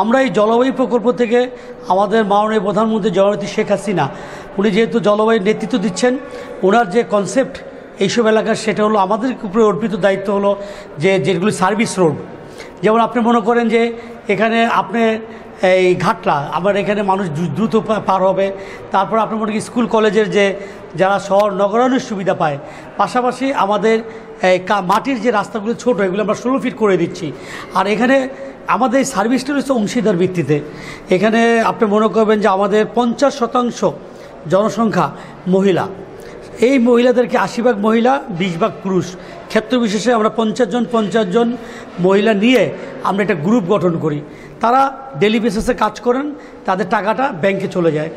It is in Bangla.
আমরা এই জলবায়ু প্রকল্প থেকে আমাদের মাননীয় প্রধানমন্ত্রী জননেত্রী শেখ হাসিনা, উনি যেহেতু জলবায়ুর নেতৃত্ব দিচ্ছেন, ওনার যে কনসেপ্ট এইসব এলাকার সেটা হলো আমাদের উপরে অর্পিত দায়িত্ব হলো যে যেগুলি সার্ভিস রোড যেমন আপনি মনে করেন যে এখানে আপনি এই ঘাটলা, আবার এখানে মানুষ দ্রুত পার হবে। তারপর আপনার মনে স্কুল, কলেজের যে, যারা শহর নগরায়ণের সুবিধা পায়, পাশাপাশি আমাদের মাটির যে রাস্তাগুলো ছোট, এগুলো আমরা ষোলো ফিট করে দিচ্ছি। আর এখানে আমাদের সার্ভিসটা রয়েছে অংশীদার ভিত্তিতে। এখানে আপনি মনে করবেন যে আমাদের পঞ্চাশ শতাংশ জনসংখ্যা মহিলা। এই মহিলাদেরকে আশি ভাগ মহিলা, বিশ ভাগ পুরুষ। ক্ষেত্র বিশেষে আমরা পঞ্চাশ জন পঞ্চাশ জন মহিলা নিয়ে আমরা একটা গ্রুপ গঠন করি। তারা ডেলি বেসিসে কাজ করেন, তাদের টাকাটা ব্যাংকে চলে যায়।